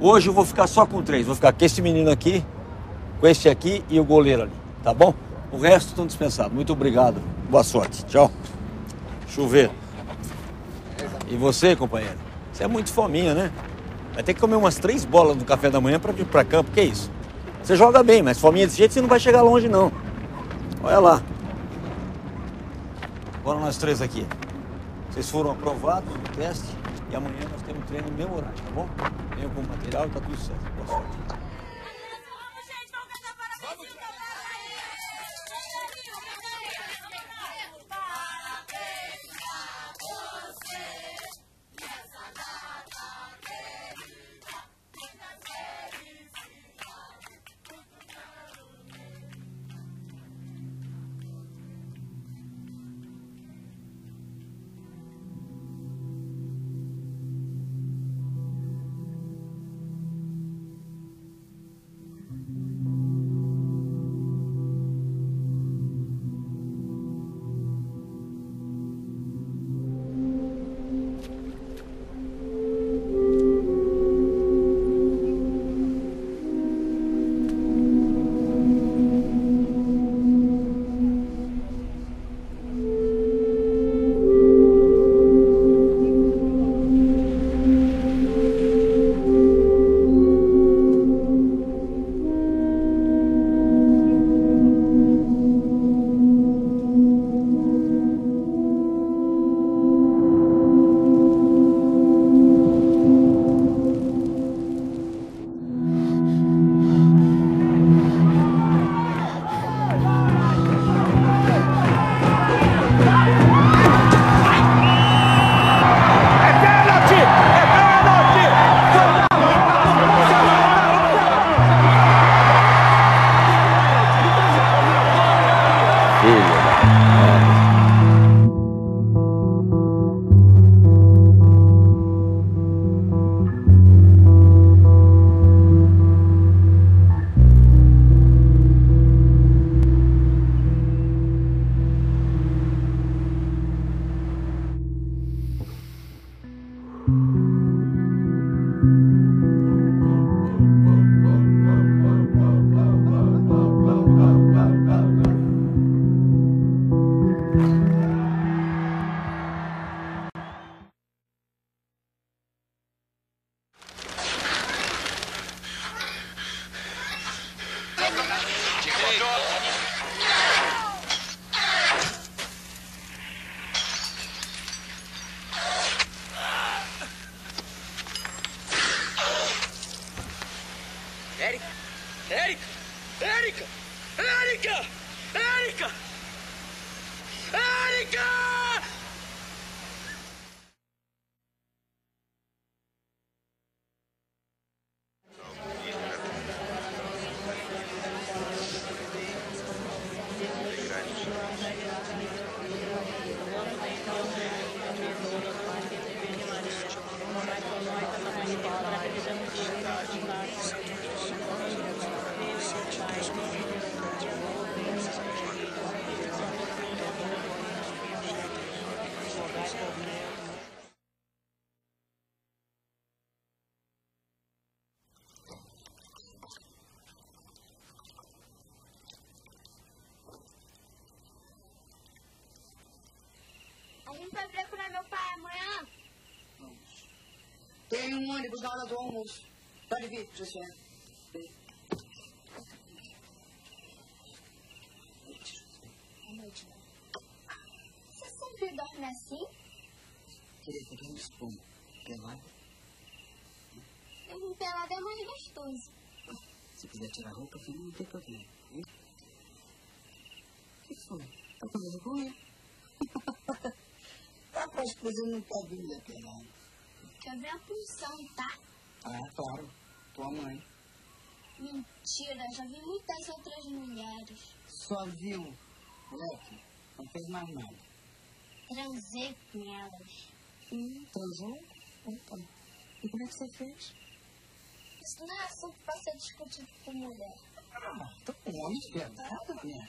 Hoje eu vou ficar só com três. Vou ficar com esse menino aqui, com esse aqui e o goleiro ali, tá bom? O resto estão dispensados. Muito obrigado. Boa sorte. Tchau. Chover. E você, companheiro? Você é muito fominha, né? Vai ter que comer umas três bolas no café da manhã para vir para campo. Que isso? Você joga bem, mas fominha desse jeito você não vai chegar longe, não. Olha lá. Bora nós três aqui. Vocês foram aprovados no teste e amanhã nós temos treino no mesmo horário, tá bom? Venham com o material tá tudo certo. Boa sorte. Erica, Erica, Erica, Erica, Erica, Erica! Tem um ônibus na hora do almoço. Pode vir, José. Boa noite, Você sempre dorme assim? Queria que dormisse como? Pelado? Um pelado é mais gostoso. Se quiser tirar a roupa, filho, não tem problema. Hein? O que foi? Tá com vergonha? Rapaz, pois eu não vindo é pelado. Quer ver a pulsão, tá? Ah, claro. Tua mãe. Mentira, já vi muitas outras mulheres. Só viu, moleque. Não fez mais nada. Transei com elas. Hum, transou? Opa. E como é que você fez? Isso não é assunto pra ser discutido com mulher. Ah, tô com homem de verdade, minha